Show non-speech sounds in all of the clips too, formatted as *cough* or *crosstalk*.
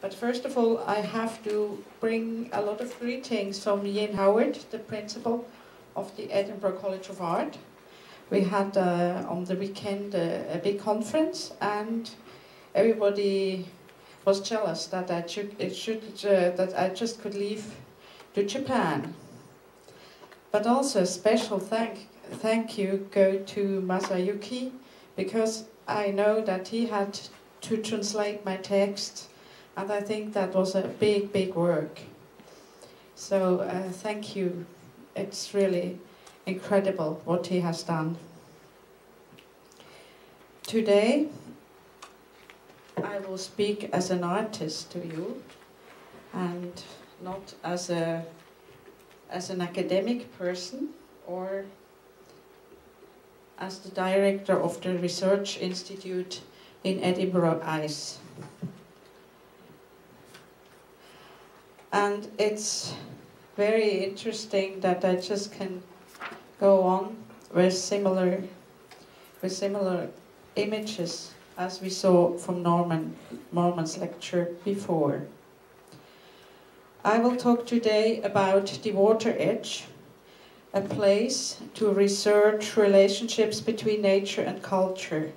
But first of all, I have to bring a lot of greetings from Ian Howard, the principal of the Edinburgh College of Art. We had uh, on the weekend uh, a big conference, and everybody was jealous that I should, should uh, that I just could leave to Japan. But also a special thank thank you go to Masayuki because I know that he had to translate my text, and I think that was a big, big work. So uh, thank you. It's really incredible what he has done. Today, I will speak as an artist to you, and not as a as an academic person or as the director of the research institute in Edinburgh ICE. And it's very interesting that I just can go on with similar with similar images as we saw from Norman Norman's lecture before. I will talk today about the water edge, a place to research relationships between nature and culture.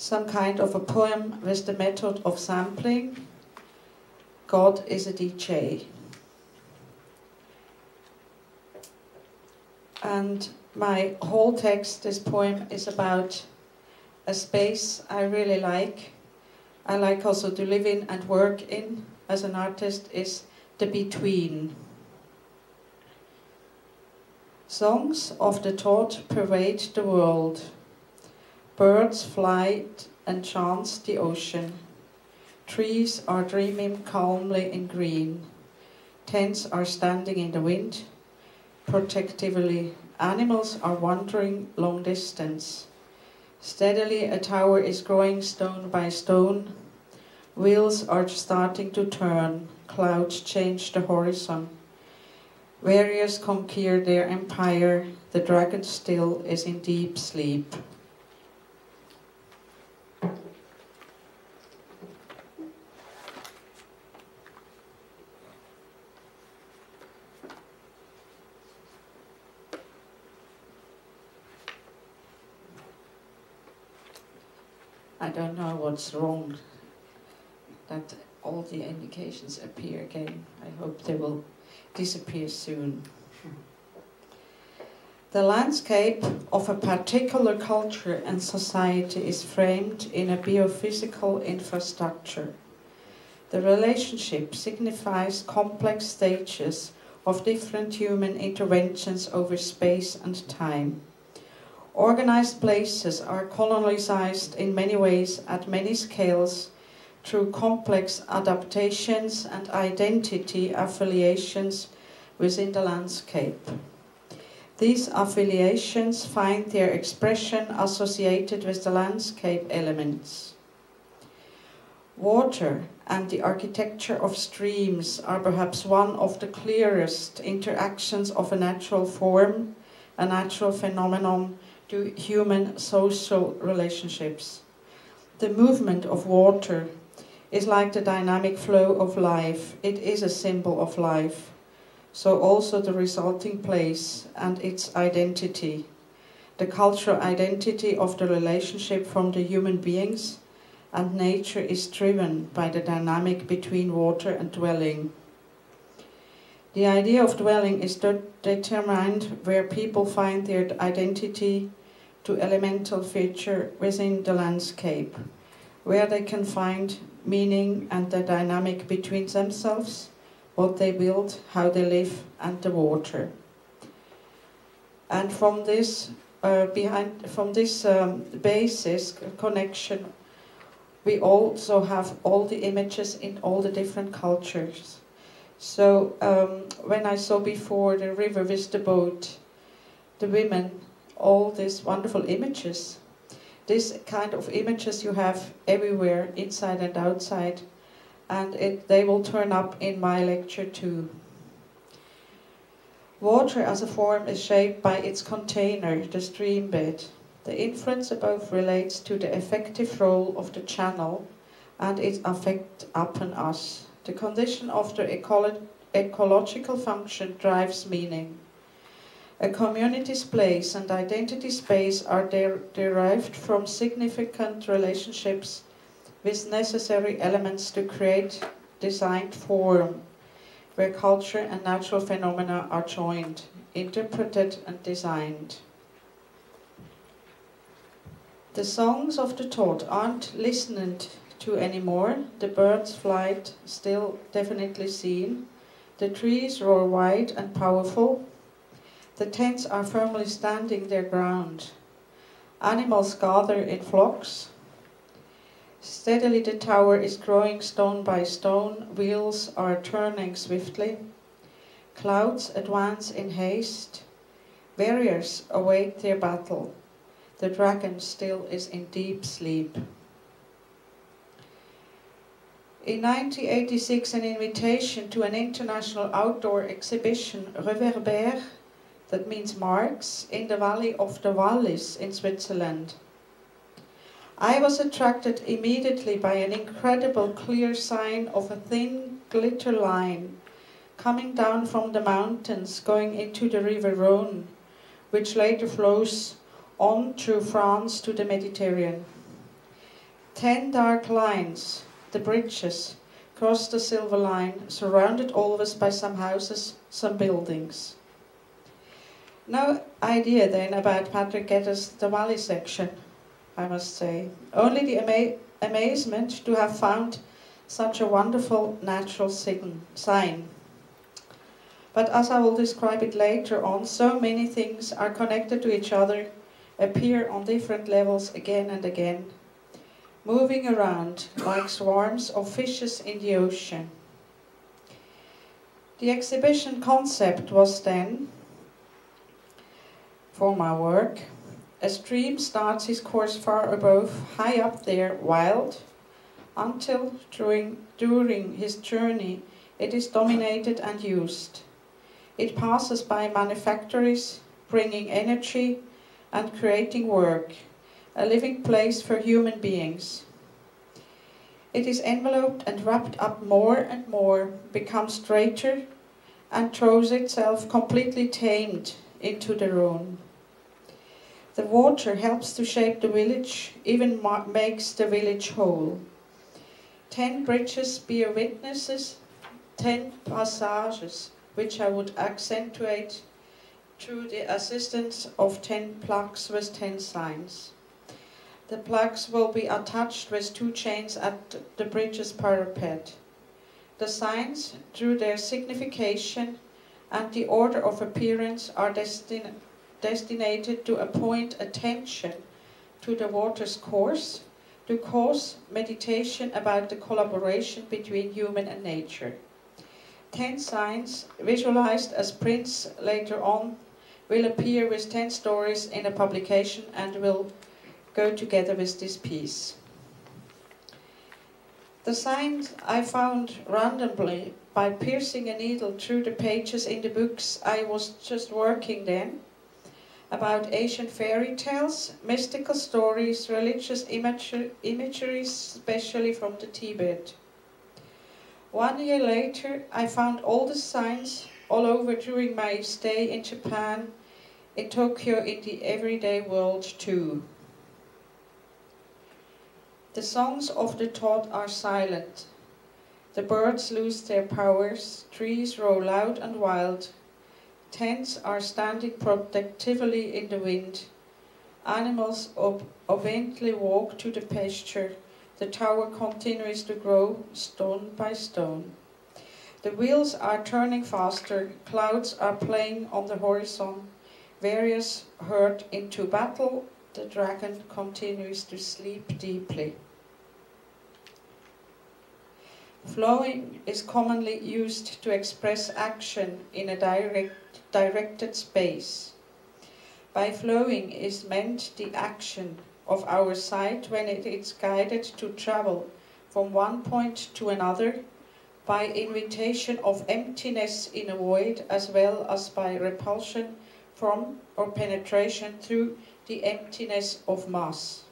Some kind of a poem with the method of sampling. God is a DJ. And my whole text, this poem, is about a space I really like. I like also to live in and work in as an artist is the between. Songs of the thought pervade the world. Birds fly and chant the ocean. Trees are dreaming calmly in green. Tents are standing in the wind, protectively. Animals are wandering long distance. Steadily a tower is growing stone by stone. Wheels are starting to turn. Clouds change the horizon. Warriors conquer their empire. The dragon still is in deep sleep. I don't know what's wrong that all the indications appear again. I hope they will disappear soon. The landscape of a particular culture and society is framed in a biophysical infrastructure. The relationship signifies complex stages of different human interventions over space and time. Organized places are colonized in many ways at many scales through complex adaptations and identity affiliations within the landscape. These affiliations find their expression associated with the landscape elements. Water and the architecture of streams are perhaps one of the clearest interactions of a natural form, a natural phenomenon to human social relationships. The movement of water is like the dynamic flow of life. It is a symbol of life. So also the resulting place and its identity. The cultural identity of the relationship from the human beings and nature is driven by the dynamic between water and dwelling. The idea of dwelling is de determined where people find their identity to elemental feature within the landscape, where they can find meaning and the dynamic between themselves, what they build, how they live, and the water. And from this, uh, behind, from this um, basis connection, we also have all the images in all the different cultures. So um, when I saw before the river with the boat, the women, all these wonderful images this kind of images you have everywhere, inside and outside, and it, they will turn up in my lecture too. Water as a form is shaped by its container, the stream bed. The inference above relates to the effective role of the channel and its effect upon us. The condition of the ecolo- ecological function drives meaning. A community's place and identity space are der- derived from significant relationships with necessary elements to create designed form, where culture and natural phenomena are joined, interpreted, and designed. The songs of the taught aren't listened to anymore. The birds' flight still definitely seen. The trees roar wide and powerful. The tents are firmly standing their ground. Animals gather in flocks. Steadily the tower is growing stone by stone. Wheels are turning swiftly. Clouds advance in haste. Warriors await their battle. The dragon still is in deep sleep. In 1986, an invitation to an international outdoor exhibition, Reverbère, that means marks, in the valley of the Wallis in Switzerland. I was attracted immediately by an incredible clear sign of a thin glitter line coming down from the mountains going into the river Rhone, which later flows on through France to the Mediterranean. Ten dark lines, the bridges, crossed the silver line, surrounded always by some houses, some buildings. No idea then about Patrick Geddes' Valley section, I must say. Only the ama- amazement to have found such a wonderful natural sign. But as I will describe it later on, so many things are connected to each other appear on different levels again and again, moving around like swarms of fishes in the ocean. The exhibition concept was then, for my work, a stream starts its course far above, high up there, wild, until during, during his journey it is dominated and used. It passes by manufactories, bringing energy, and creating work, a living place for human beings. It is enveloped and wrapped up more and more, becomes straighter, and throws itself completely tamed into the Rhone. The water helps to shape the village, even makes the village whole. Ten bridges bear witnesses, ten passages, which I would accentuate through the assistance of 10 plugs with 10 signs. The plugs will be attached with two chains at the bridge's parapet. The signs, through their signification and the order of appearance, are destin- destined to appoint attention to the water's course, to cause meditation about the collaboration between human and nature. Ten signs, visualized as prints later on will appear with 10 stories in a publication and will go together with this piece. The signs I found randomly by piercing a needle through the pages in the books I was just working then about ancient fairy tales, mystical stories, religious imagery, especially from the Tibet. One year later, I found all the signs all over during my stay in Japan in Tokyo in the everyday world too. The songs of the taught are silent. The birds lose their powers, trees roll loud and wild, tents are standing protectively in the wind, animals ob- obediently walk to the pasture, the tower continues to grow stone by stone. The wheels are turning faster, clouds are playing on the horizon, Various hurt into battle, the dragon continues to sleep deeply. Flowing is commonly used to express action in a direct, directed space. By flowing is meant the action of our sight when it is guided to travel from one point to another by invitation of emptiness in a void as well as by repulsion from or penetration through the emptiness of mass.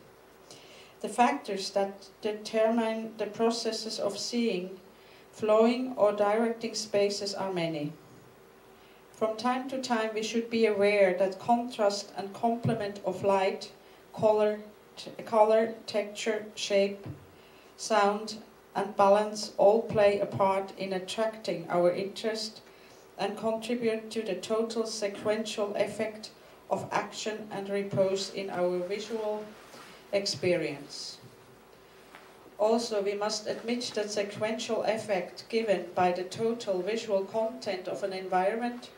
The factors that determine the processes of seeing, flowing, or directing spaces are many. From time to time, we should be aware that contrast and complement of light, color, color, texture, shape, sound, and balance all play a part in attracting our interest and contribute to the total sequential effect of action and repose in our visual experience. Also, we must admit that sequential effect given by the total visual content of an environment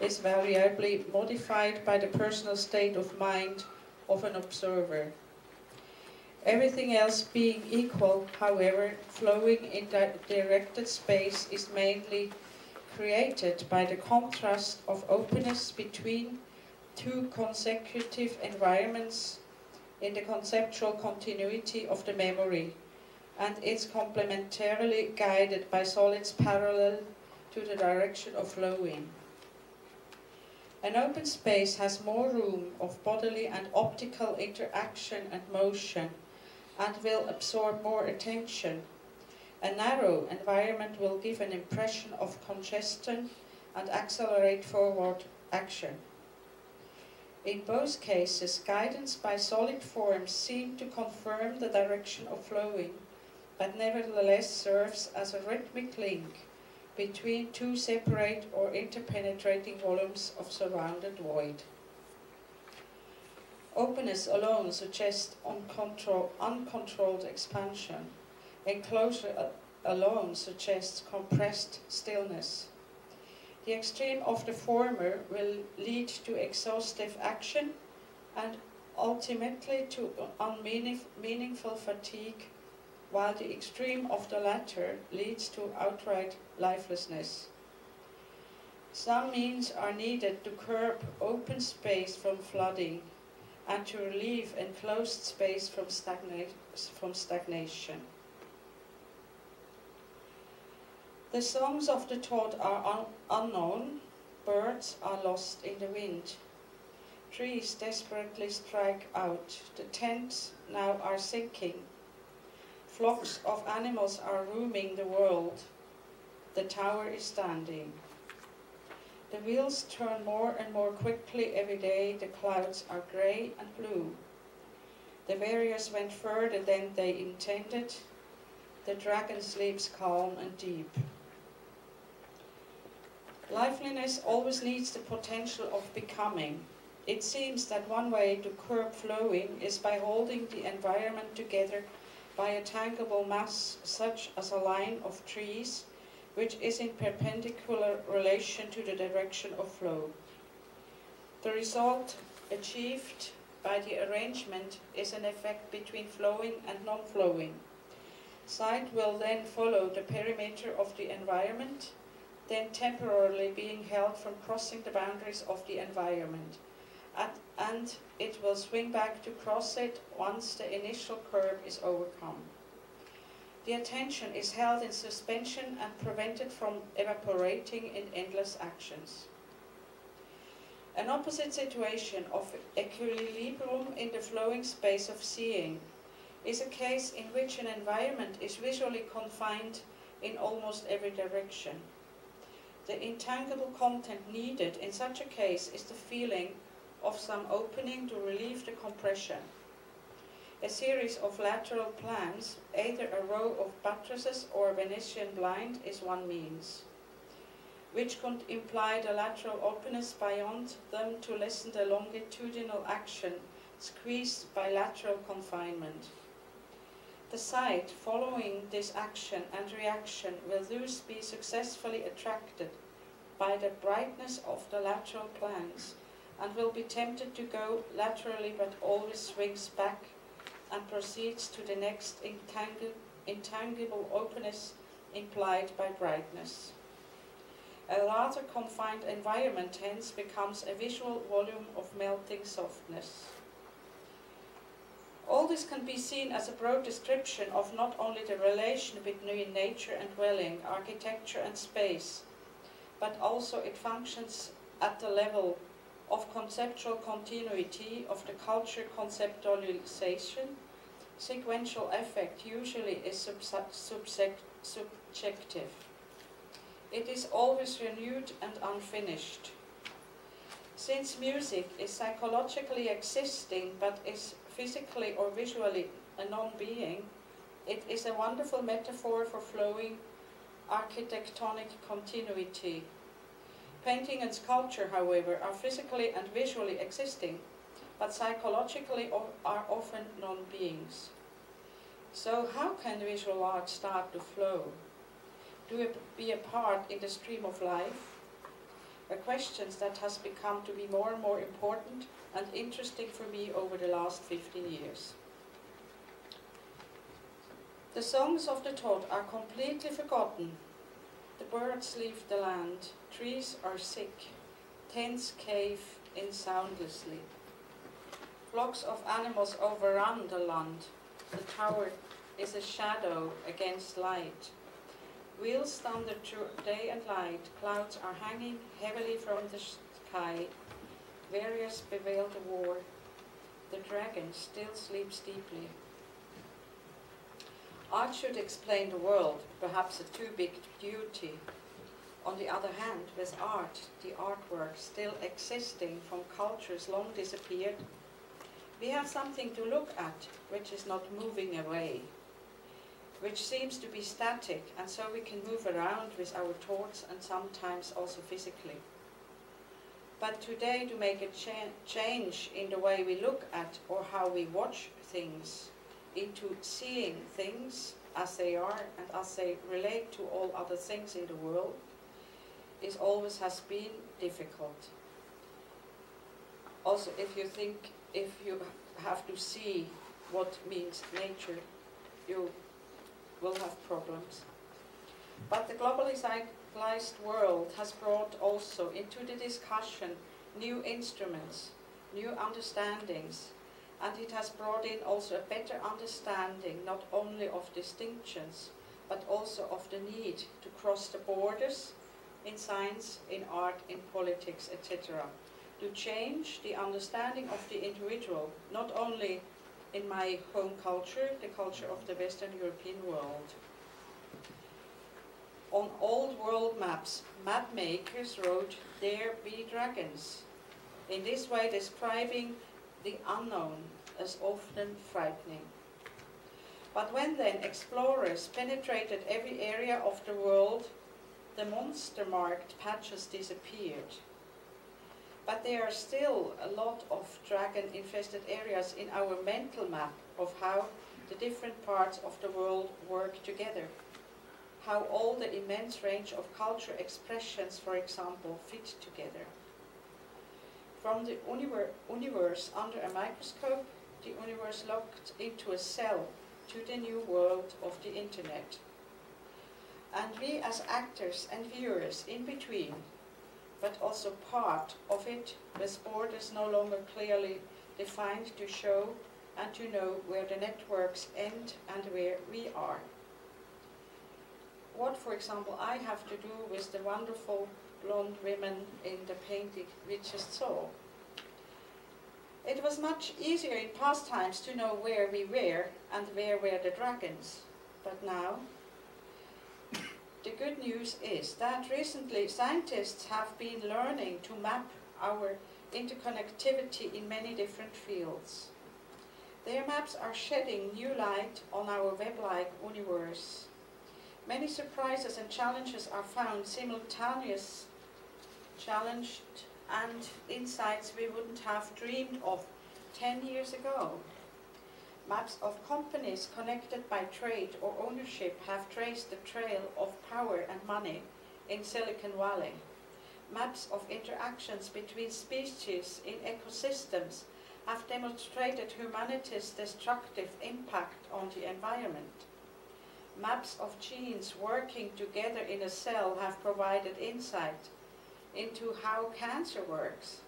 is variably modified by the personal state of mind of an observer. Everything else being equal, however, flowing in that directed space is mainly created by the contrast of openness between two consecutive environments in the conceptual continuity of the memory, and it's complementarily guided by solids parallel to the direction of flowing. An open space has more room of bodily and optical interaction and motion and will absorb more attention. A narrow environment will give an impression of congestion and accelerate forward action. In both cases, guidance by solid forms seems to confirm the direction of flowing, but nevertheless serves as a rhythmic link between two separate or interpenetrating volumes of surrounded void. Openness alone suggests uncontrol, uncontrolled expansion. Enclosure alone suggests compressed stillness. The extreme of the former will lead to exhaustive action and ultimately to unmeaningful fatigue while the extreme of the latter leads to outright lifelessness. Some means are needed to curb open space from flooding and to relieve enclosed space from, stagna from stagnation. The songs of the taught are un unknown, birds are lost in the wind. Trees desperately strike out, the tents now are sinking, Flocks of animals are roaming the world. The tower is standing. The wheels turn more and more quickly every day. The clouds are grey and blue. The warriors went further than they intended. The dragon sleeps calm and deep. Liveliness always needs the potential of becoming. It seems that one way to curb flowing is by holding the environment together by a tangible mass such as a line of trees which is in perpendicular relation to the direction of flow. The result achieved by the arrangement is an effect between flowing and non-flowing. Sight will then follow the perimeter of the environment, then temporarily being held from crossing the boundaries of the environment at, and it will swing back to cross it once the initial curve is overcome. The attention is held in suspension and prevented from evaporating in endless actions. An opposite situation of equilibrium in the flowing space of seeing is a case in which an environment is visually confined in almost every direction. The intangible content needed in such a case is the feeling of some opening to relieve the compression. A series of lateral plans, either a row of buttresses or Venetian blind, is one means, which could imply the lateral openness beyond them to lessen the longitudinal action squeezed by lateral confinement. The sight following this action and reaction will thus be successfully attracted by the brightness of the lateral plans and will be tempted to go laterally but always swings back and proceeds to the next intangible openness implied by brightness. A rather confined environment hence becomes a visual volume of melting softness. All this can be seen as a broad description of not only the relation between nature and dwelling, architecture and space, but also it functions at the level of conceptual continuity of the culture conceptualization sequential effect usually is subjective. It is always renewed and unfinished. Since music is psychologically existing but is physically or visually a non-being, it is a wonderful metaphor for flowing architectonic continuity. Painting and sculpture, however, are physically and visually existing, but psychologically are often non-beings. So how can visual art start to flow? Do it be a part in the stream of life? A question that has become to be more and more important and interesting for me over the last 15 years. The songs of the tod are completely forgotten. The birds leave the land, trees are sick, tents cave in soundless sleep. Flocks of animals overrun the land. The tower is a shadow against light. Wheels thunder through day and light. Clouds are hanging heavily from the sky. Various bewail the war. The dragon still sleeps deeply. Art should explain the world, perhaps a too big duty. On the other hand, with art, the artwork still existing from cultures long disappeared, we have something to look at which is not moving away, which seems to be static, and so we can move around with our thoughts and sometimes also physically. But today, to make a cha change in the way we look at or how we watch things, into seeing things as they are and as they relate to all other things in the world, is always has been difficult. Also, if you think if you have to see what means nature, you will have problems. But the globalized world has brought also into the discussion new instruments, new understandings, and it has brought in also a better understanding not only of distinctions, but also of the need to cross the borders in science, in art, in politics, etc to change the understanding of the individual, not only in my home culture, the culture of the Western European world. On old world maps, map makers wrote, there be dragons, in this way describing the unknown as often frightening. But when then explorers penetrated every area of the world, the monster-marked patches disappeared but there are still a lot of dragon-infested areas in our mental map of how the different parts of the world work together. How all the immense range of cultural expressions, for example, fit together. From the universe under a microscope, the universe locked into a cell to the new world of the internet. And we as actors and viewers in between but also part of it with borders no longer clearly defined to show and to know where the networks end and where we are. What, for example, I have to do with the wonderful blonde women in the painting we just saw. It was much easier in past times to know where we were and where were the dragons. But now, the good news is that recently scientists have been learning to map our interconnectivity in many different fields. Their maps are shedding new light on our web-like universe. Many surprises and challenges are found simultaneous, challenged and insights we wouldn't have dreamed of 10 years ago. Maps of companies connected by trade or ownership have traced the trail of power and money in Silicon Valley. Maps of interactions between species in ecosystems have demonstrated humanity's destructive impact on the environment. Maps of genes working together in a cell have provided insight into how cancer works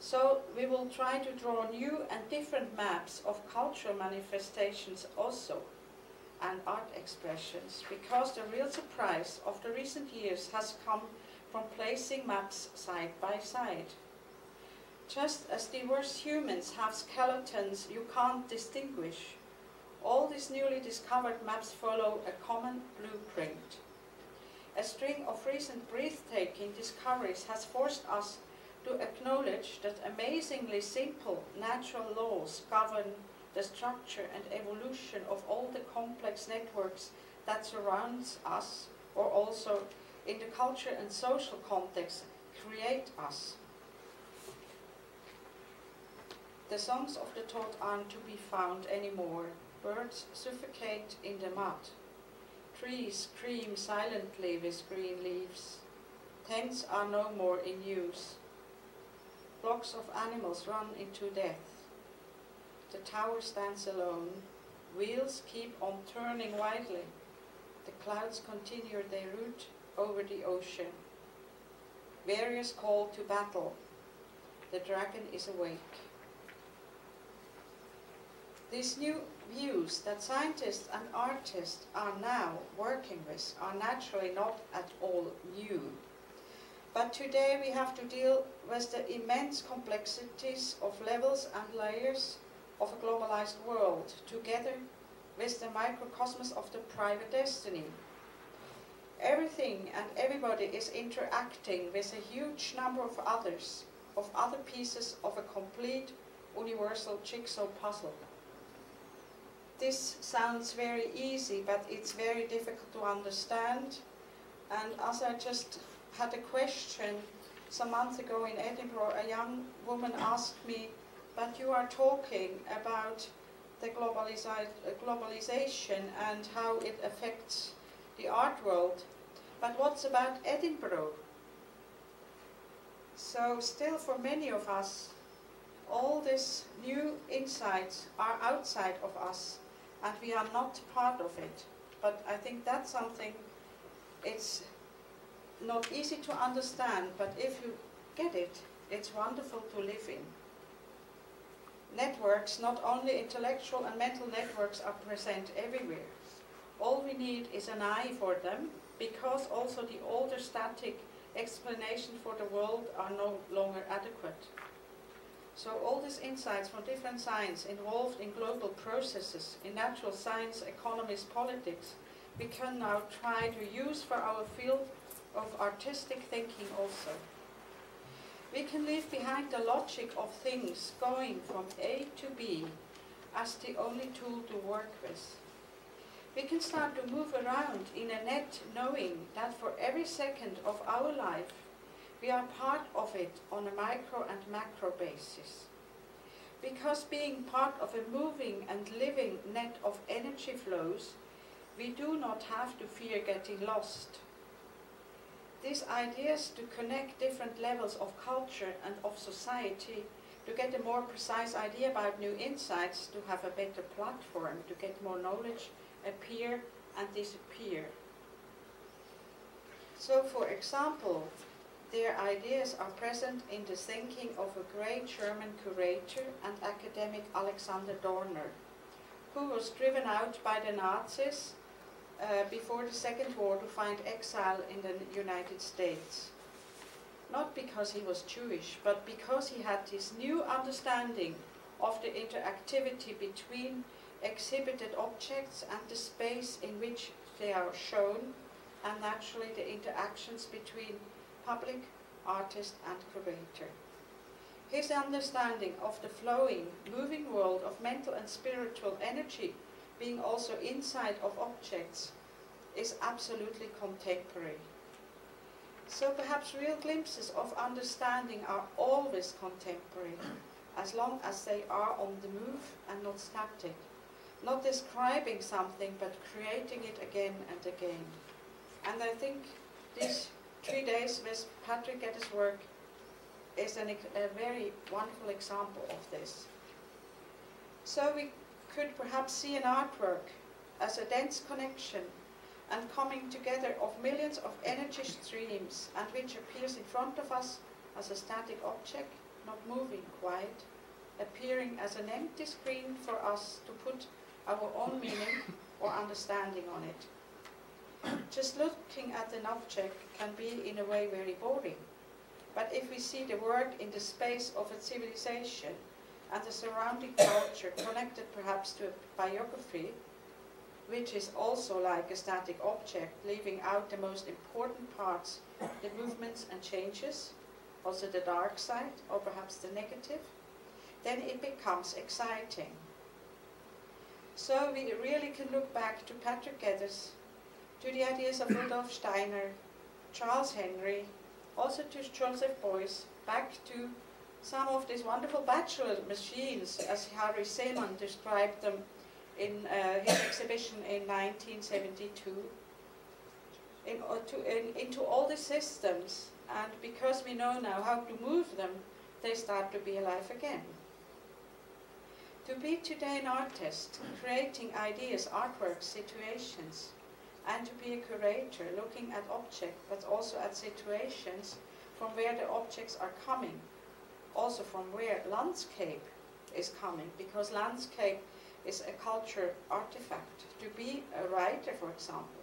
so we will try to draw new and different maps of cultural manifestations also and art expressions because the real surprise of the recent years has come from placing maps side by side. Just as diverse humans have skeletons you can't distinguish, All these newly discovered maps follow a common blueprint. A string of recent breathtaking discoveries has forced us to acknowledge that amazingly simple natural laws govern the structure and evolution of all the complex networks that surrounds us or also in the culture and social context create us. The songs of the taught aren't to be found anymore. Birds suffocate in the mud. Trees scream silently with green leaves. Tents are no more in use. Flocks of animals run into death. The tower stands alone. Wheels keep on turning wildly. The clouds continue their route over the ocean. Various call to battle. The dragon is awake. These new views that scientists and artists are now working with are naturally not at all new. But today we have to deal with the immense complexities of levels and layers of a globalized world, together with the microcosmos of the private destiny. Everything and everybody is interacting with a huge number of others, of other pieces of a complete universal jigsaw puzzle. This sounds very easy, but it's very difficult to understand. And as I just had a question some months ago in Edinburgh, a young woman asked me, but you are talking about the globalization and how it affects the art world. But what's about Edinburgh? So still for many of us, all these new insights are outside of us and we are not part of it. But I think that's something, it's not easy to understand, but if you get it, it's wonderful to live in. Networks, not only intellectual and mental networks, are present everywhere. All we need is an eye for them, because also the older static explanations for the world are no longer adequate. So all these insights from different science involved in global processes, in natural science, economics, politics, we can now try to use for our field of artistic thinking also. We can leave behind the logic of things going from A to B as the only tool to work with. We can start to move around in a net knowing that for every second of our life we are part of it on a micro and macro basis. Because being part of a moving and living net of energy flows, we do not have to fear getting lost. These ideas to connect different levels of culture and of society, to get a more precise idea about new insights, to have a better platform, to get more knowledge, appear and disappear. So for example, their ideas are present in the thinking of a great German curator and academic Alexander Dorner, who was driven out by the Nazis uh, before the Second War to find exile in the United States. Not because he was Jewish, but because he had this new understanding of the interactivity between exhibited objects and the space in which they are shown, and naturally the interactions between public, artist and curator. His understanding of the flowing, moving world of mental and spiritual energy being also inside of objects is absolutely contemporary. So perhaps real glimpses of understanding are always contemporary, as long as they are on the move and not static, not describing something but creating it again and again. And I think this three days with Patrick at his work is an, a very wonderful example of this. So we could perhaps see an artwork as a dense connection and coming together of millions of energy streams and which appears in front of us as a static object, not moving, quiet, appearing as an empty screen for us to put our own meaning or understanding on it. Just looking at an object can be in a way very boring. But if we see the work in the space of a civilization, and the surrounding culture connected perhaps to a biography, which is also like a static object, leaving out the most important parts, the movements and changes, also the dark side, or perhaps the negative, then it becomes exciting. So we really can look back to Patrick Geddes, to the ideas of Rudolf Steiner, Charles Henry, also to Joseph Beuys, back to some of these wonderful bachelor machines, as Harry Szeemann described them in uh, his exhibition in 1972, in, uh, to, in, into all the systems. And because we know now how to move them, they start to be alive again. To be today an artist, creating ideas, artworks, situations, and to be a curator, looking at objects, but also at situations from where the objects are coming, also from where landscape is coming, because landscape is a culture artifact. To be a writer, for example,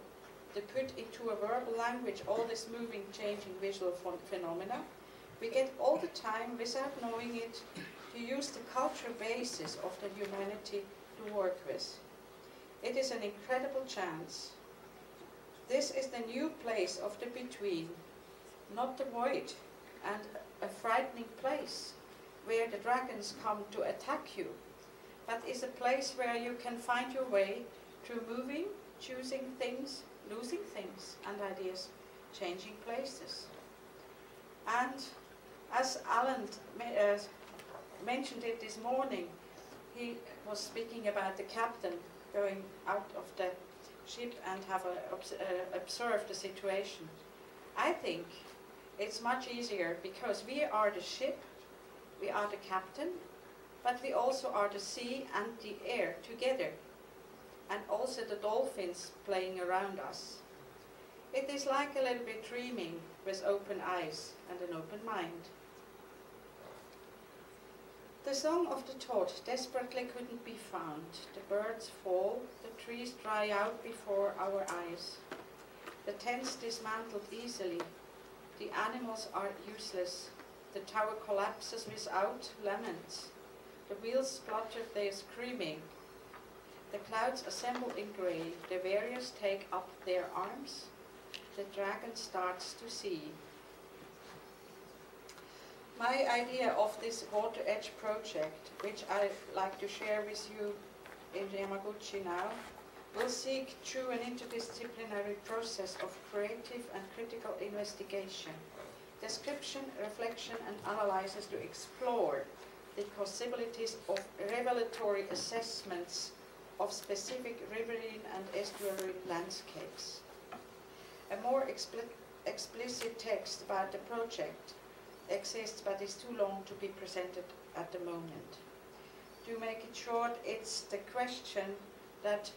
to put into a verbal language all this moving, changing visual phenomena, we get all the time, without knowing it, to use the cultural basis of the humanity to work with. It is an incredible chance. This is the new place of the between, not the void, and a frightening place where the dragons come to attack you, but is a place where you can find your way through moving, choosing things, losing things and ideas, changing places. And as Alan uh, mentioned it this morning, he was speaking about the captain going out of the ship and have a, uh, observed the situation. I think it's much easier because we are the ship, we are the captain, but we also are the sea and the air together, and also the dolphins playing around us. It is like a little bit dreaming with open eyes and an open mind. The song of the toad desperately couldn't be found. The birds fall, the trees dry out before our eyes. The tents dismantled easily, the animals are useless. The tower collapses without laments. The wheels splutter their screaming. The clouds assemble in grey. The warriors take up their arms. The dragon starts to see. My idea of this water edge project, which I like to share with you in Yamaguchi now, will seek through an interdisciplinary process of creative and critical investigation, description, reflection and analysis to explore the possibilities of revelatory assessments of specific riverine and estuary landscapes. A more expli explicit text about the project exists but is too long to be presented at the moment. To make it short, it's the question that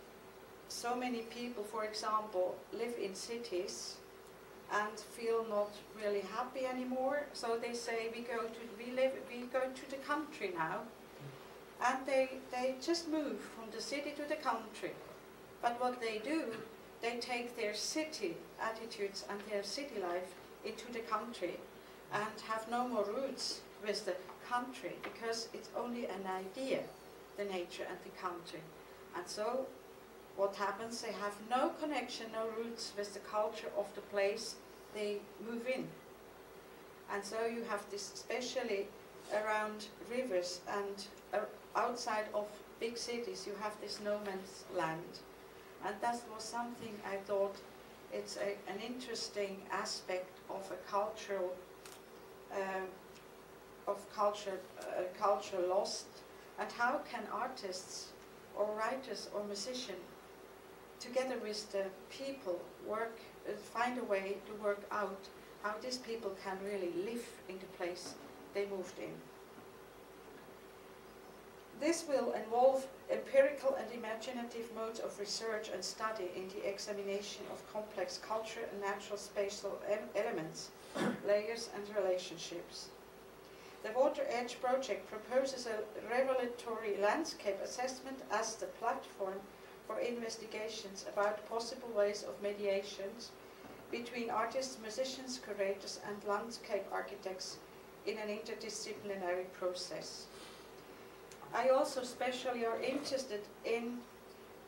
so many people, for example, live in cities and feel not really happy anymore. So they say we go to we live we go to the country now, and they they just move from the city to the country. But what they do, they take their city attitudes and their city life into the country, and have no more roots with the country because it's only an idea, the nature and the country, and so what happens, they have no connection, no roots with the culture of the place they move in. And so you have this especially around rivers and uh, outside of big cities, you have this no man's land. And that was something I thought it's a, an interesting aspect of a cultural, uh, of culture, uh, culture lost. And how can artists or writers or musicians together with the people, work, uh, find a way to work out how these people can really live in the place they moved in. This will involve empirical and imaginative modes of research and study in the examination of complex culture and natural spatial elements, *coughs* layers and relationships. The Water Edge project proposes a revelatory landscape assessment as the platform for investigations about possible ways of mediations between artists, musicians, curators and landscape architects in an interdisciplinary process. I also especially are interested in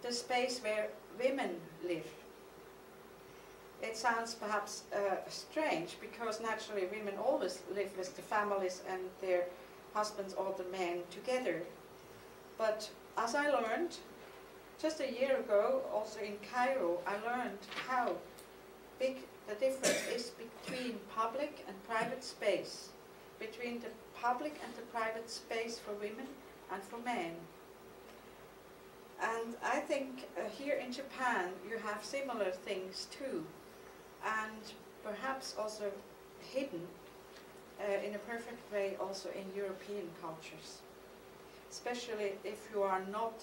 the space where women live. It sounds perhaps uh, strange because naturally women always live with the families and their husbands or the men together. But as I learned just a year ago, also in Cairo, I learned how big the difference is between public and private space, between the public and the private space for women and for men. And I think uh, here in Japan you have similar things too, and perhaps also hidden uh, in a perfect way also in European cultures. Especially if you are not,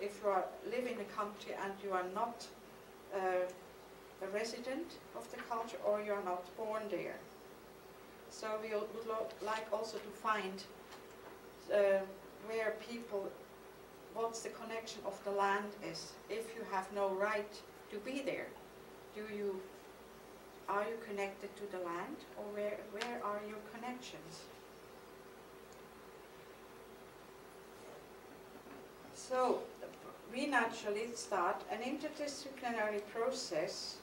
if you are live in a country and you are not uh, a resident of the culture or you are not born there. So we would like also to find uh, where people, what's the connection of the land is. If you have no right to be there, do you, are you connected to the land or where, where are your connections? So we naturally start an interdisciplinary process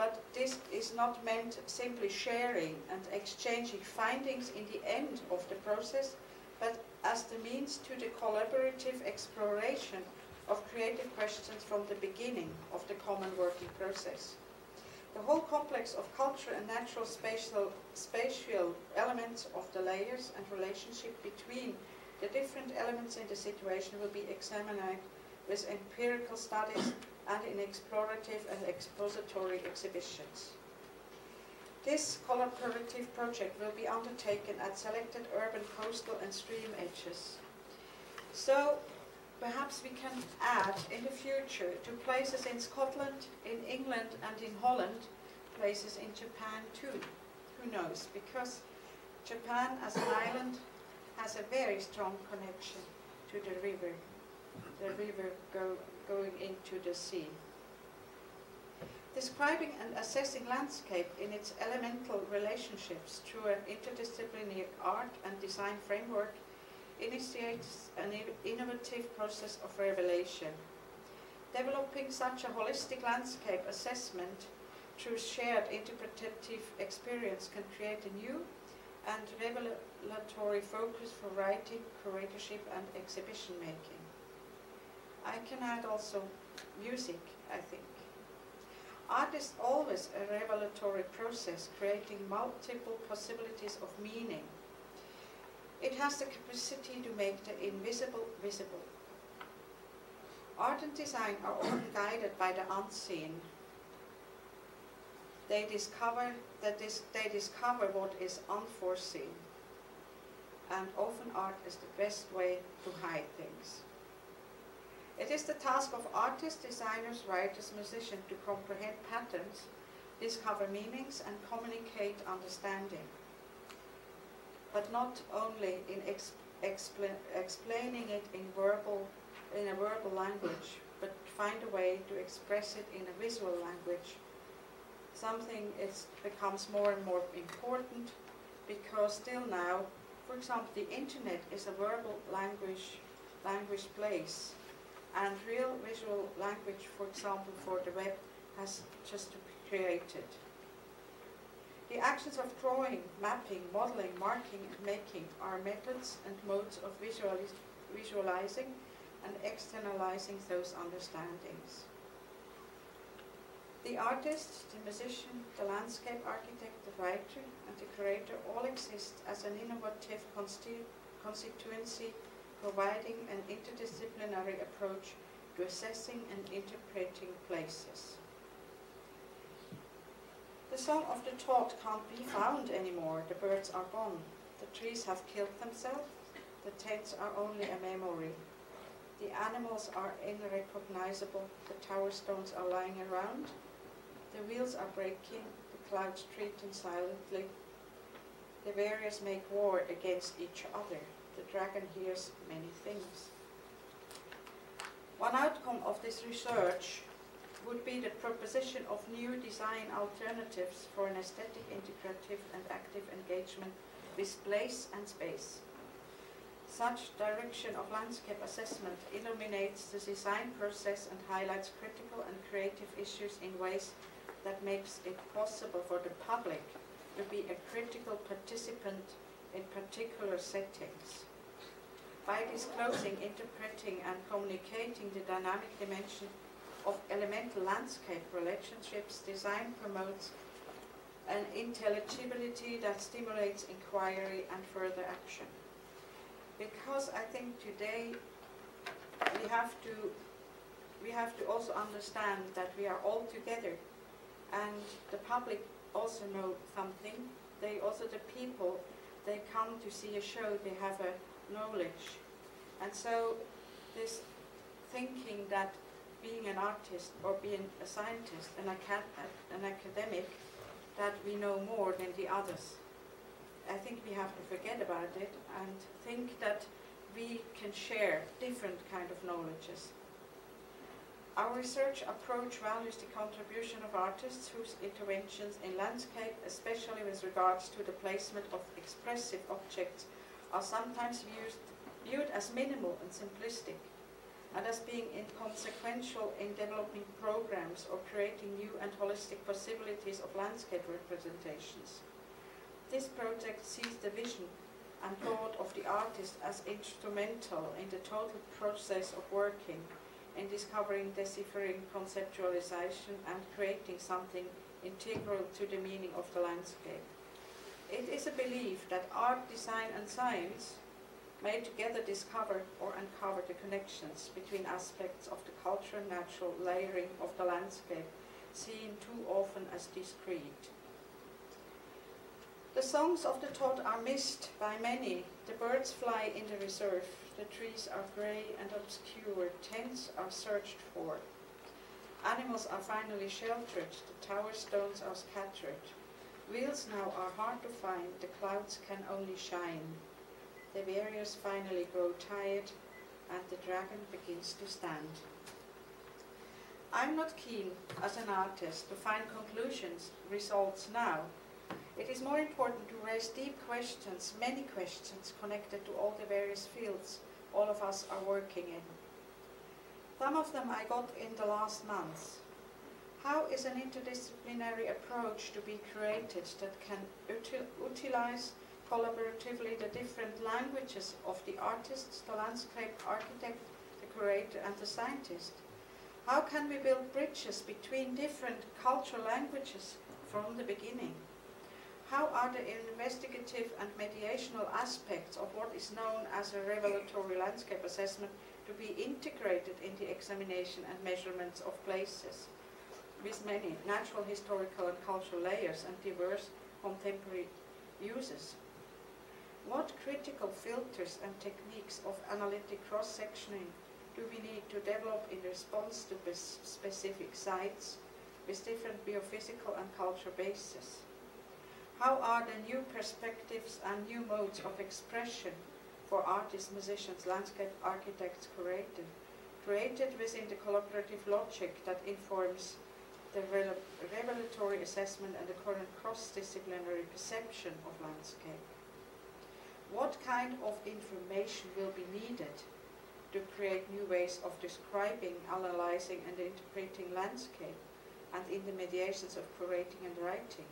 but this is not meant simply sharing and exchanging findings in the end of the process, but as the means to the collaborative exploration of creative questions from the beginning of the common working process. The whole complex of culture and natural spatial, spatial elements of the layers and relationship between the different elements in the situation will be examined with empirical studies and in explorative and expository exhibitions. This collaborative project will be undertaken at selected urban, coastal and stream edges. So perhaps we can add in the future to places in Scotland, in England and in Holland, places in Japan too. Who knows? Because Japan as an island has a very strong connection to the river the river go, going into the sea. Describing and assessing landscape in its elemental relationships through an interdisciplinary art and design framework initiates an innovative process of revelation. Developing such a holistic landscape assessment through shared interpretative experience can create a new and revelatory focus for writing, curatorship and exhibition making. I can add also music, I think. Art is always a revelatory process, creating multiple possibilities of meaning. It has the capacity to make the invisible visible. Art and design are often guided by the unseen. They discover that they discover what is unforeseen. And often art is the best way to hide things. It is the task of artists, designers, writers, musicians to comprehend patterns, discover meanings and communicate understanding. But not only in expl explaining it in, verbal, in a verbal language, but find a way to express it in a visual language. Something is, becomes more and more important because still now, for example, the internet is a verbal language, language place and real visual language, for example, for the web, has just been created. The actions of drawing, mapping, modeling, marking, and making are methods and modes of visualis visualizing and externalizing those understandings. The artist, the musician, the landscape architect, the writer, and the creator all exist as an innovative constituency providing an interdisciplinary approach to assessing and interpreting places. The song of the taught can't be found anymore, the birds are gone, the trees have killed themselves, the tents are only a memory. The animals are unrecognizable, the tower stones are lying around, the wheels are breaking, the clouds treating silently, the warriors make war against each other the dragon hears many things. One outcome of this research would be the proposition of new design alternatives for an aesthetic, integrative and active engagement with place and space. Such direction of landscape assessment illuminates the design process and highlights critical and creative issues in ways that makes it possible for the public to be a critical participant in particular settings. By disclosing, interpreting and communicating the dynamic dimension of elemental landscape relationships, design promotes an intelligibility that stimulates inquiry and further action. Because I think today we have to we have to also understand that we are all together and the public also know something. They also the people they come to see a show, they have a knowledge. And so this thinking that being an artist or being a scientist, an, acad an academic, that we know more than the others. I think we have to forget about it and think that we can share different kind of knowledges. Our research approach values the contribution of artists whose interventions in landscape, especially with regards to the placement of expressive objects, are sometimes viewed, viewed as minimal and simplistic and as being inconsequential in developing programs or creating new and holistic possibilities of landscape representations. This project sees the vision and thought of the artist as instrumental in the total process of working, in discovering, deciphering, conceptualization, and creating something integral to the meaning of the landscape. It is a belief that art, design, and science may together discover or uncover the connections between aspects of the cultural natural layering of the landscape, seen too often as discrete. The songs of the Todd are missed by many. The birds fly in the reserve, the trees are grey and obscure, tents are searched for. Animals are finally sheltered, the tower stones are scattered. Wheels now are hard to find, the clouds can only shine. The warriors finally grow tired and the dragon begins to stand. I'm not keen, as an artist, to find conclusions, results now. It is more important to raise deep questions, many questions connected to all the various fields all of us are working in. Some of them I got in the last months. How is an interdisciplinary approach to be created that can util utilize collaboratively the different languages of the artists, the landscape architect, the curator and the scientist? How can we build bridges between different cultural languages from the beginning? How are the investigative and mediational aspects of what is known as a revelatory landscape assessment to be integrated in the examination and measurements of places with many natural, historical and cultural layers and diverse contemporary uses? What critical filters and techniques of analytic cross-sectioning do we need to develop in response to specific sites with different biophysical and cultural bases? How are the new perspectives and new modes of expression for artists, musicians, landscape architects created, created within the collaborative logic that informs the revelatory assessment and the current cross-disciplinary perception of landscape? what kind of information will be needed to create new ways of describing, analyzing and interpreting landscape and in the mediations of curating and writing.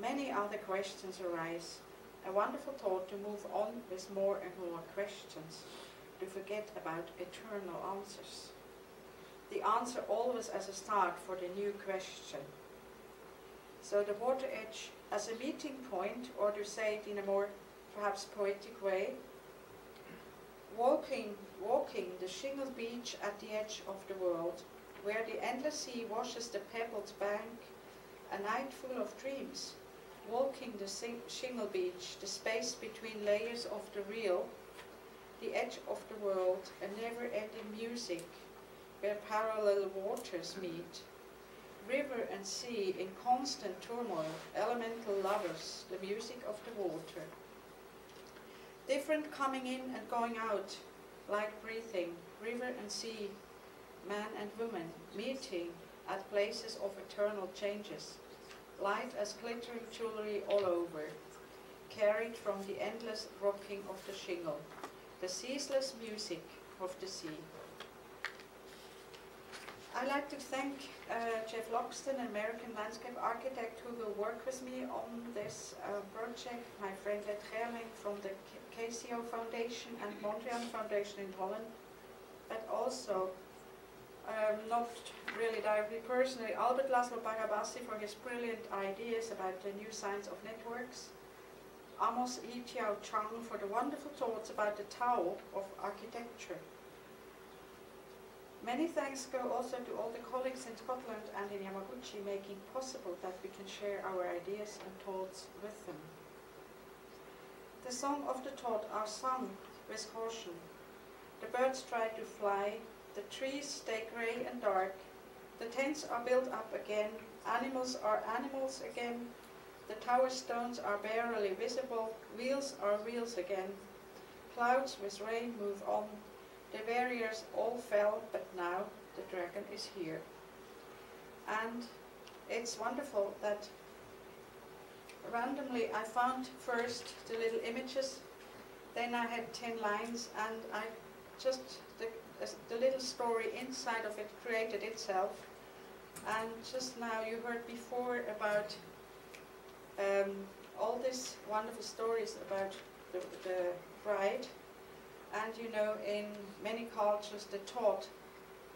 Many other questions arise. A wonderful thought to move on with more and more questions, to forget about eternal answers. The answer always as a start for the new question. So the water edge as a meeting point, or to say it in a more perhaps poetic way, walking, walking the shingle beach at the edge of the world, where the endless sea washes the pebbled bank, a night full of dreams, walking the shingle beach, the space between layers of the real, the edge of the world, a never-ending music, where parallel waters meet, river and sea in constant turmoil, elemental lovers, the music of the water. Different coming in and going out, like breathing, river and sea, man and woman, meeting at places of eternal changes, light as glittering jewelry all over, carried from the endless rocking of the shingle, the ceaseless music of the sea. I'd like to thank uh, Jeff Loxton, an American landscape architect who will work with me on this uh, project, my friend Ed Gerling from the KCO Foundation and Mondrian Foundation in Holland, but also, um, not really directly personally, Albert Laszlo Barabasi for his brilliant ideas about the new science of networks, Amos E. Chiao Chang for the wonderful thoughts about the Tao of architecture, Many thanks go also to all the colleagues in Scotland and in Yamaguchi making possible that we can share our ideas and thoughts with them. The song of the taught are sung with caution. The birds try to fly, the trees stay grey and dark, the tents are built up again, animals are animals again, the tower stones are barely visible, wheels are wheels again, clouds with rain move on, the barriers all fell, but now the dragon is here. And it's wonderful that randomly I found first the little images, then I had 10 lines, and I just, the, the little story inside of it created itself. And just now you heard before about um, all these wonderful stories about the, the bride and you know, in many cultures, the toad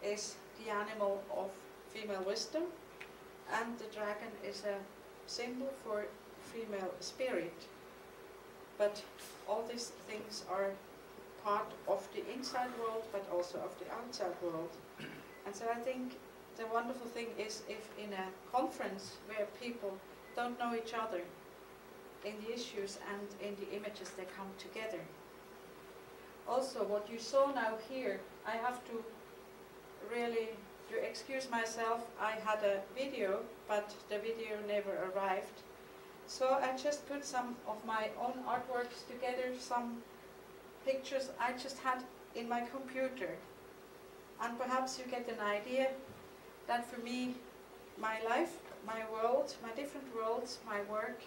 is the animal of female wisdom, and the dragon is a symbol for female spirit. But all these things are part of the inside world, but also of the outside world. And so I think the wonderful thing is if in a conference where people don't know each other, in the issues and in the images they come together also what you saw now here, I have to really to excuse myself, I had a video, but the video never arrived. So I just put some of my own artworks together, some pictures I just had in my computer. And perhaps you get an idea that for me, my life, my world, my different worlds, my work,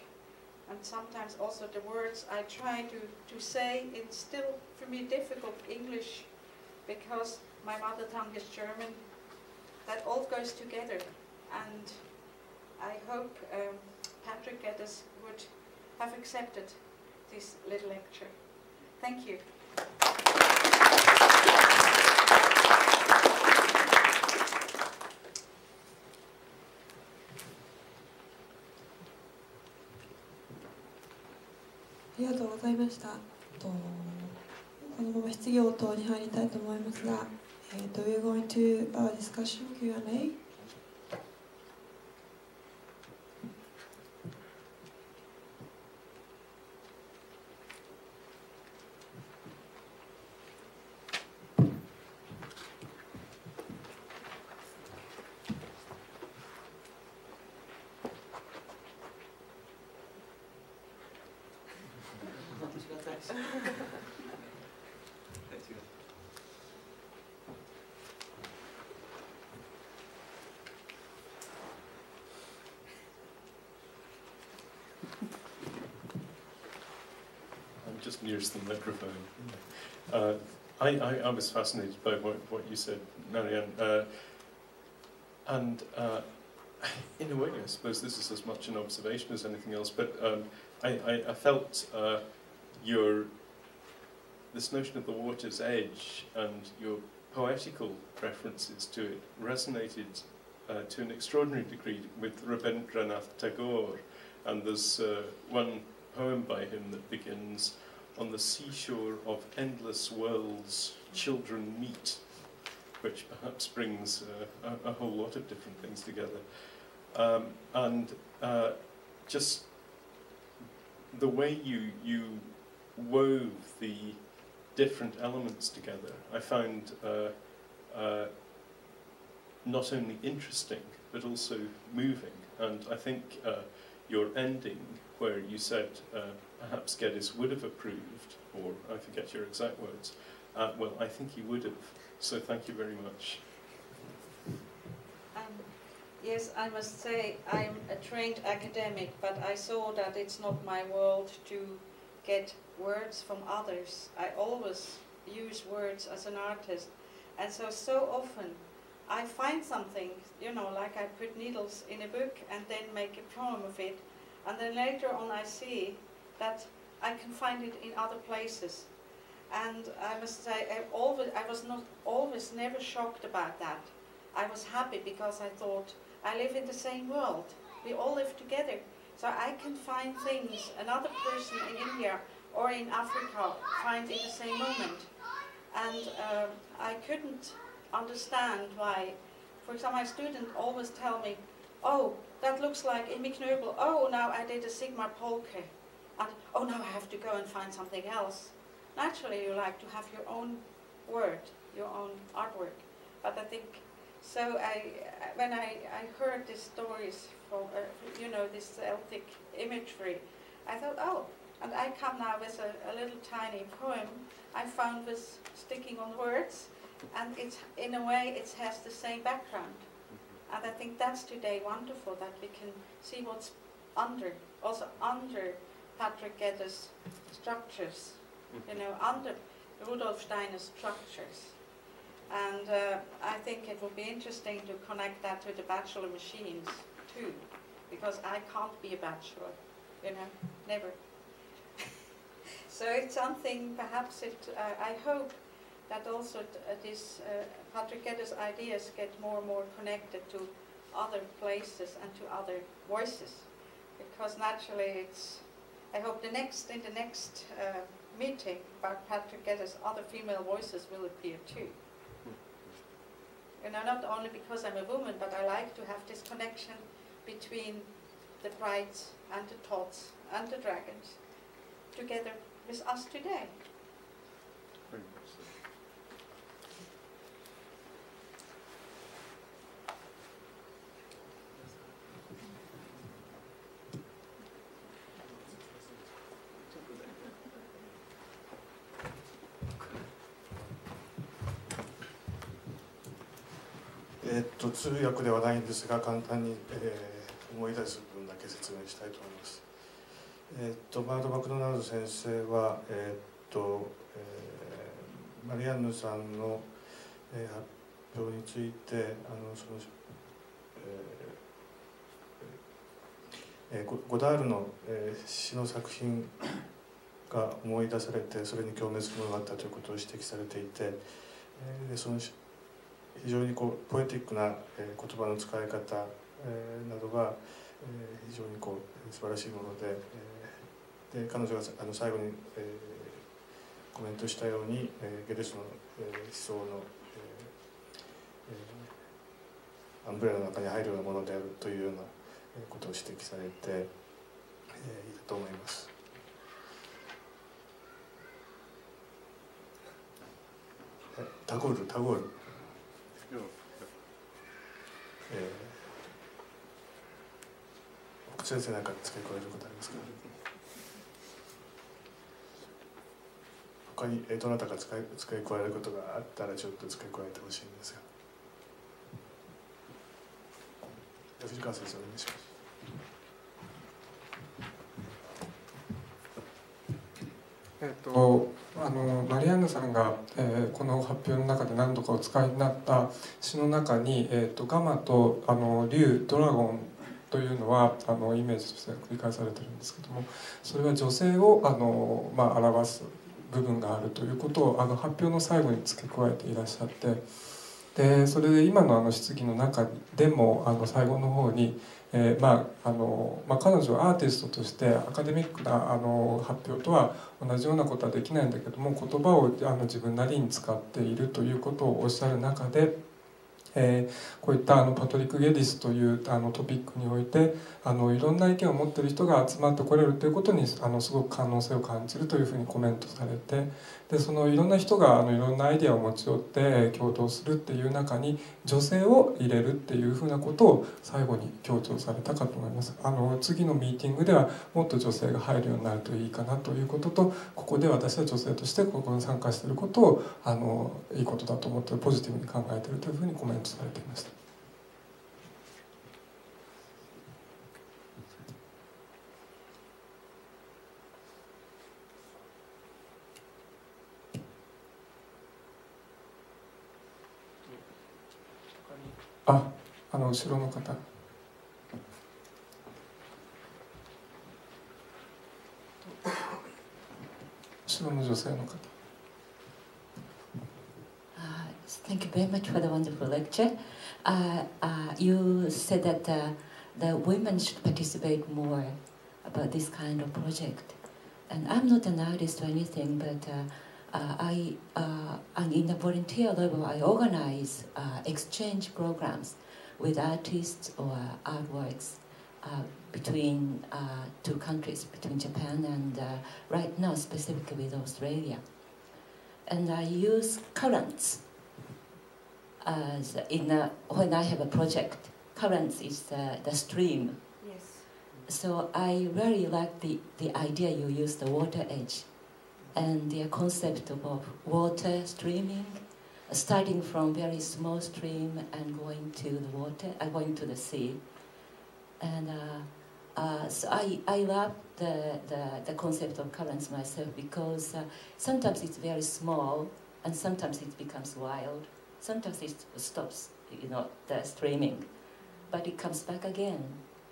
and sometimes also the words I try to, to say in still, for me, difficult English because my mother tongue is German. That all goes together. And I hope um, Patrick Geddes would have accepted this little lecture. Thank you. ありがとうございました。とこのまま質疑応答に入りたいと思いますが、えー、と we're going to our discussion Q&A. The microphone. Uh, I, I, I, was fascinated by what, what you said, Marianne. Uh, and uh, *laughs* in a way, I suppose this is as much an observation as anything else, but um, I, I, I, felt uh, your this notion of the water's edge and your poetical references to it resonated uh, to an extraordinary degree with Rabindranath Tagore. And there's uh, one poem by him that begins, on the seashore of endless worlds children meet, which perhaps brings uh, a, a, whole lot of different things together. Um, and uh, just the way you, you wove the different elements together, I found uh, uh not only interesting, but also moving. And I think uh, your ending, where you said, uh, perhaps Geddes would have approved, or I forget your exact words. Uh, well, I think he would have. So thank you very much. Um, Yes, I must say I'm a trained academic, but I saw that it's not my world to get words from others. I always use words as an artist. And so, so often I find something, you know, like I put needles in a book and then make a poem of it. And then later on I see that I can find it in other places. And I must say, I, always, I was not always never shocked about that. I was happy because I thought, I live in the same world. We all live together. So I can find things another person in India or in Africa find in the same moment. And um, I couldn't understand why, for example, my students always tell me, oh, that looks like Imi Knoebel. Oh, now I did a Sigmar Polke. And, oh, now I have to go and find something else. Naturally, you like to have your own word, your own artwork. But I think, so I, when I, I heard these stories from, uh, you know, this Celtic imagery, I thought, oh, and I come now with a, a little tiny poem I found this sticking on words, and it's in a way it has the same background. And I think that's today wonderful that we can see what's under, also under Patrick Geddes' structures, you know, under Rudolf Steiner's structures. And uh, I think it will be interesting to connect that to the bachelor machines too, because I can't be a bachelor, you know, never. *laughs* so it's something, perhaps it, uh, I hope that also t- uh, uh, Patrick Geddes' ideas get more and more connected to other places and to other voices, because naturally it's. I hope the next in the next uh, meeting about Patrick Geddes, other female voices will appear too. You know, not only because I'm a woman, but I like to have this connection between the brides and the thoughts and the dragons together with us today. と通訳ではないんですが簡単に、えー思い出す分だけ説明したいと思います。えーっとバード・マクドナルド先生は、えーっとえーマリアンヌさんの、えー発表についてあのその、えーえーゴダールの、えー詩の作品が思い出されてそれに共鳴するものがあったということを指摘されていて、えーその非常にこうポエティックな、言葉の使い方、などが、非常にこう素晴らしいもので,、で彼女があの最後に、コメントしたように、ゲデスの、思想の、アンブレラの中に入るようなものであるというようなことを指摘されて、いたと思います。タゴールタゴールえー、奥先生なんか付け加えることありますか？他に、えーどなたか付け付け加えることがあったらちょっと付け加えてほしいんですがじゃあ藤川先生お願いします。えっとあのマリアンヌさんが、えーこの発表の中で何度かお使いになった詩の中に、えっとガマとあの竜ドラゴンというのはあのイメージとして繰り返されてるんですけどもそれは女性をあの、まあ、表す部分があるということをあの発表の最後に付け加えていらっしゃってでそれで今のあの質疑の中でもあの最後の方に、えーまああのまあ、彼女はアーティストとしてアカデミックなあの発表とは同じようなことはできないんだけども言葉をあの自分なりに使っているということをおっしゃる中で、えーこういったあのパトリック・ゲディスというあのトピックにおいてあのいろんな意見を持ってる人が集まってこれるということにあのすごく可能性を感じるというふうにコメントされてでそのいろんな人があのいろんなアイデアを持ち寄って共同するっていう中に女性を入れるっていうふうなことを最後に強調されたかと思います。あの次のミーティングではもっと女性が入るようになるといいかなということとここで私は女性としてここに参加していることをあのいいことだと思ってポジティブに考えているというふうにコメントされていました。の後ろの方後ろの女性の方 Uh, thank you very much for the wonderful lecture. Uh, uh, you said that uh, the women should participate more about this kind of project. And I'm not an artist or anything, but uh, uh, I, uh, and in the volunteer level, I organize uh, exchange programs with artists or artworks uh, between uh, two countries, between Japan and uh, right now specifically with Australia. And I use currents as in a, when I have a project. Currents is the, the stream. Yes. So I really like the, the idea you use the water edge and the concept of water streaming, starting from very small stream and going to the water, uh, going to the sea. And uh, uh, so I, I love the, the, the concept of currents myself because uh, sometimes it's very small and sometimes it becomes wild. Sometimes it stops, you know, the streaming, but it comes back again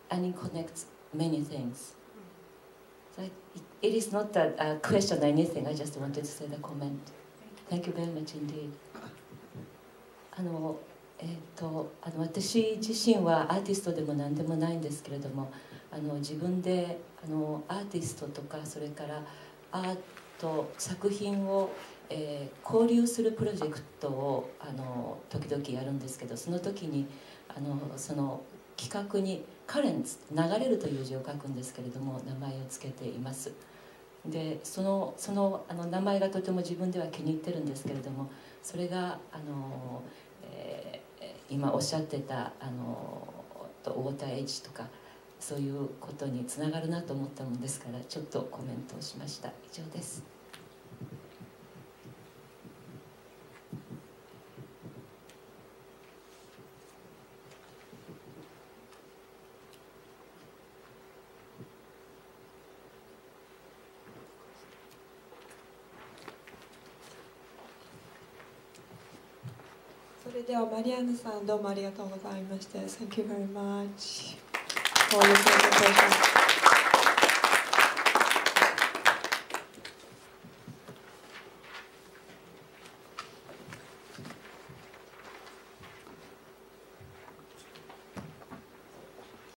and it connects many things. So it, it is not a, a question or anything, I just wanted to say the comment. Thank you very much indeed. あのえー、とあの私自身はアーティストでも何でもないんですけれどもあの自分であのアーティストとかそれからアート作品を、えー交流するプロジェクトをあの時々やるんですけどその時にあのその企画に「カレンツ」流れるという字を書くんですけれども名前を付けています。でそのそのあの名前がとても自分では気に入ってるんですけれどもそれがあの、えー今おっしゃってたあのとウォーターエイジとかそういうことにつながるなと思ったもんですからちょっとコメントをしました。以上です。ではマリアンヌさんどうもありがとうございました。Thank you very much for your presentation.